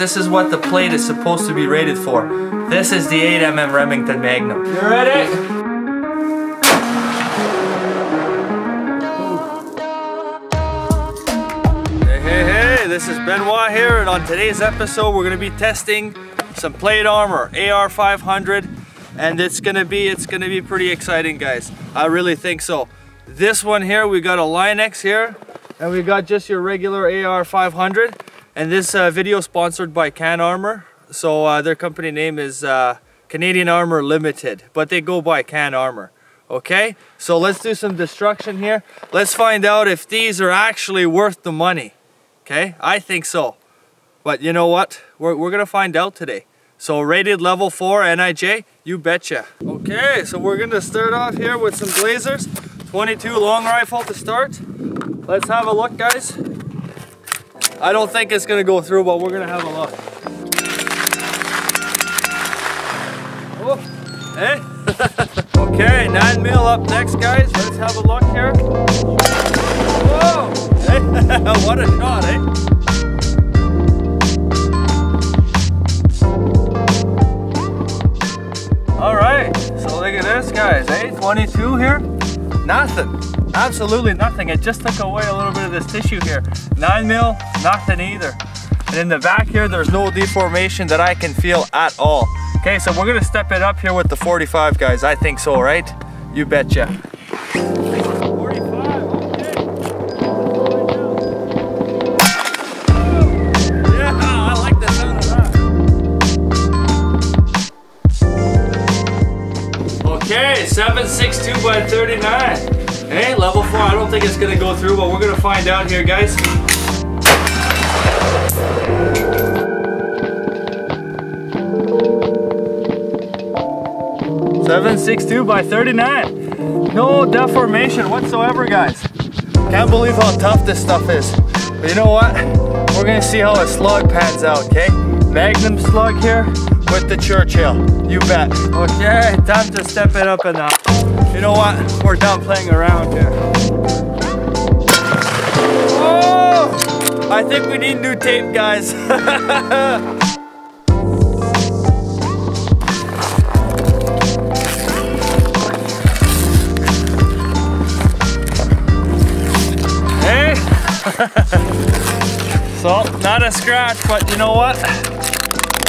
This is what the plate is supposed to be rated for. This is the 8mm Remington Magnum. You ready? Hey, hey, hey, this is Benoit here, and on today's episode, we're gonna be testing some plate armor, AR500, and it's gonna be, it's gonna be pretty exciting, guys. I really think so. This one here, we got a Line-X here, and we got just your regular AR500. And this uh, video sponsored by Canarmor. So uh, their company name is uh, Canadian Armor Limited, but they go by Canarmor. Okay, so let's do some destruction here. Let's find out if these are actually worth the money. Okay, I think so. But you know what? We're, we're gonna find out today. So rated level 4 NIJ, you betcha. Okay, so we're gonna start off here with some Glasers. 22 long rifle to start. Let's have a look guys. I don't think it's gonna go through, but we're gonna have a look. Oh, hey. okay, nine mil up next, guys. Let's have a look here. Whoa! Hey, what a shot, eh? All right, so look at this, guys. Eh, 22 here. Nothing. Absolutely nothing. It just took away a little bit of this tissue here. 9 mil, nothing either. And in the back here, there's no deformation that I can feel at all. Okay, so we're gonna step it up here with the 45 guys. I think so, right? You betcha. 45, okay. Yeah, I like the sound of that. Okay, 762 by 39. Hey, level 4, I don't think it's gonna go through, but we're gonna find out here, guys. Seven six two by 39. No deformation whatsoever, guys. Can't believe how tough this stuff is. But you know what? We're gonna see how a slug pans out, okay? Magnum slug here with the Churchill. You bet. Okay, time to step it up a notch. You know what? We're done playing around here. Oh! I think we need new tape, guys. hey! so, not a scratch, but you know what?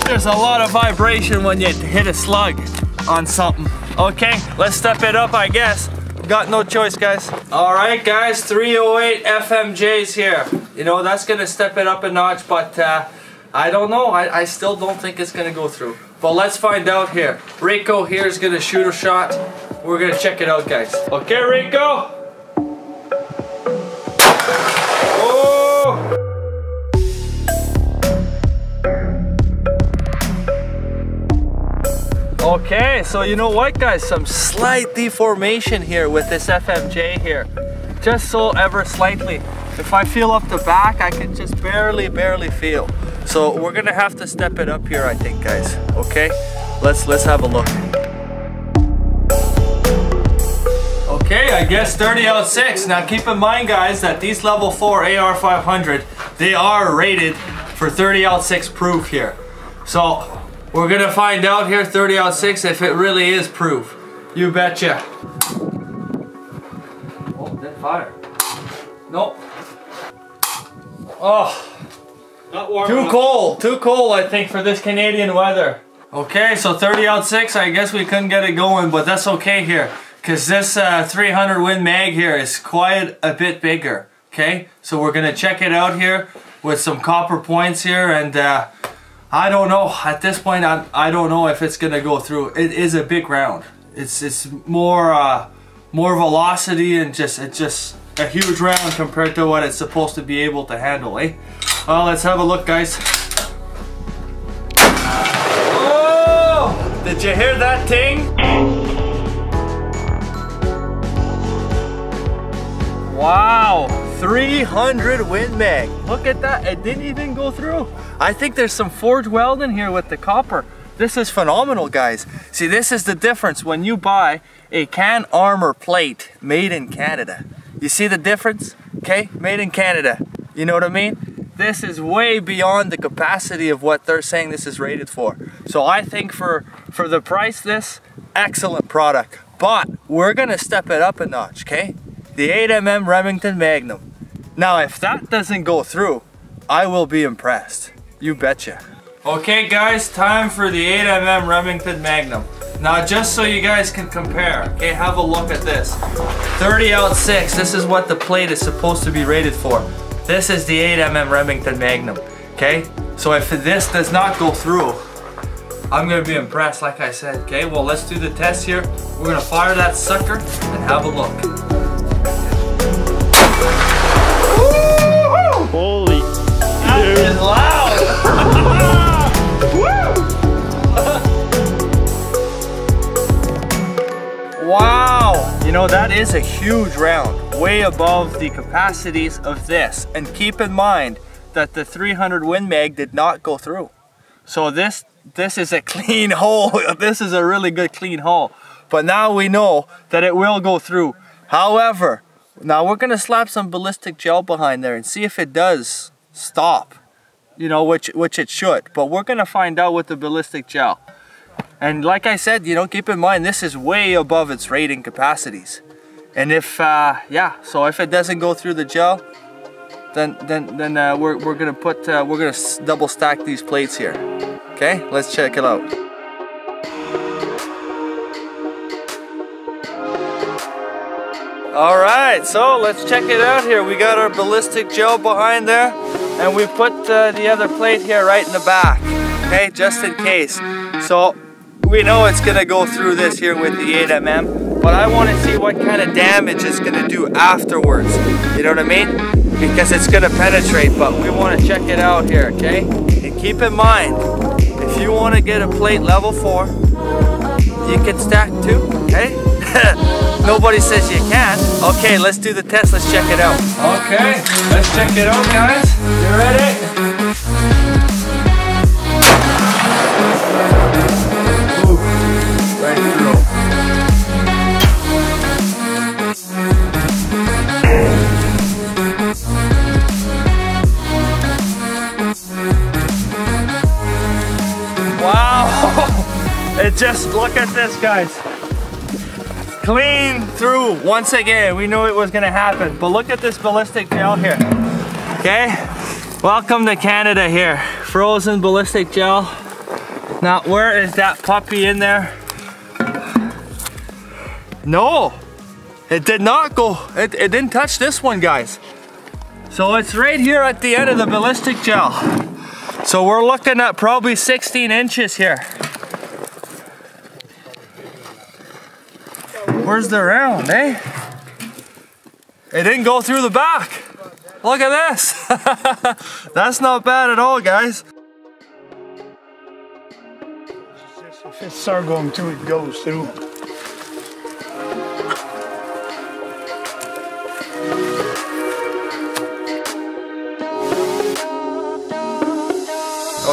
There's a lot of vibration when you hit a slug on something. Okay, let's step it up, I guess. Got no choice, guys. All right, guys, 308 FMJs here. You know, that's gonna step it up a notch, but uh, I don't know. I, I still don't think it's gonna go through. But let's find out here. Rico here is gonna shoot a shot. We're gonna check it out, guys. Okay, Rico? So you know what guys, some slight deformation here with this FMJ here. Just so ever slightly. If I feel up the back, I can just barely, barely feel. So we're gonna have to step it up here, I think guys, okay? Let's, let's have a look. Okay, I guess 30 aught 6. Now keep in mind guys that these level 4 AR500, they are rated for 30 aught 6 proof here. So we're gonna find out here 30 aught 6 if it really is proof. You betcha. Oh, that fire. Nope. Oh. Not warm Too enough. cold, too cold I think for this Canadian weather. Okay, so 30 aught 6, I guess we couldn't get it going, but that's okay here. Cause this uh, 300 Win Mag here is quite a bit bigger. Okay, so we're gonna check it out here with some copper points here and uh, I don't know. At this point, I, I don't know if it's gonna go through. It is a big round. It's it's more uh, more velocity and just it's just a huge round compared to what it's supposed to be able to handle, eh? Well, let's have a look, guys. Oh! Did you hear that ting? Wow, 300 Win Mag. Look at that, it didn't even go through. I think there's some forge weld in here with the copper. This is phenomenal, guys. See, this is the difference when you buy a Canarmor plate made in Canada. You see the difference? Okay, made in Canada. You know what I mean? this is way beyond the capacity of what they're saying this is rated for. So I think for, for the price this, excellent product. But we're gonna step it up a notch, okay? The 8mm Remington Magnum. Now if that doesn't go through, I will be impressed. You betcha. Okay guys, time for the 8mm Remington Magnum. Now just so you guys can compare, okay, have a look at this. 30 aught 6, this is what the plate is supposed to be rated for. This is the 8mm Remington Magnum, okay? So if this does not go through, I'm gonna be impressed like I said, okay? Well, let's do the test here. We're gonna fire that sucker and have a look. Loud! Wow! You know, that is a huge round, way above the capacities of this. And keep in mind that the 300 Win Mag did not go through. So this, this is a clean hole. This is a really good clean hole. But now we know that it will go through. However, now we're gonna slap some ballistic gel behind there and see if it does stop. You know, which, which it should. But we're gonna find out with the ballistic gel. And like I said, you know, keep in mind, this is way above its rating capacities. And if, uh, yeah, so if it doesn't go through the gel, then then then uh, we're, we're gonna put, uh, we're gonna double stack these plates here. Okay, let's check it out. All right, so let's check it out here. We got our ballistic gel behind there, and we put uh, the other plate here right in the back, okay, just in case. So we know it's gonna go through this here with the 8mm, but I wanna see what kind of damage it's gonna do afterwards. You know what I mean? Because it's gonna penetrate, but we wanna check it out here, okay? And keep in mind, if you wanna get a plate level four, you can stack two, okay? Nobody says you can't. Okay, let's do the test. Let's check it out. Okay, let's check it out, guys. You ready? Wow! It just, look at this, guys clean through once again. We knew it was gonna happen, but look at this ballistic gel here. Okay, welcome to Canada here. Frozen ballistic gel. Now, where is that puppy in there? No, it did not go, it, it didn't touch this one, guys. So it's right here at the end of the ballistic gel. So we're looking at probably 16 inches here. Where's the round, eh? It didn't go through the back. Look at this. That's not bad at all, guys. If it starts going through, it goes through.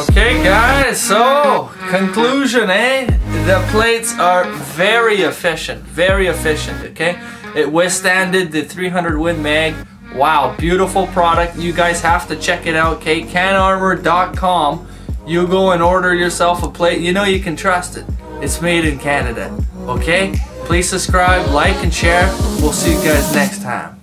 Okay, guys, so conclusion, eh? The plates are very efficient, very efficient, okay? It withstanded the 300 Win Mag. Wow, beautiful product. You guys have to check it out, okay? Canarmor.com. You go and order yourself a plate. You know you can trust it. It's made in Canada, okay? Please subscribe, like, and share. We'll see you guys next time.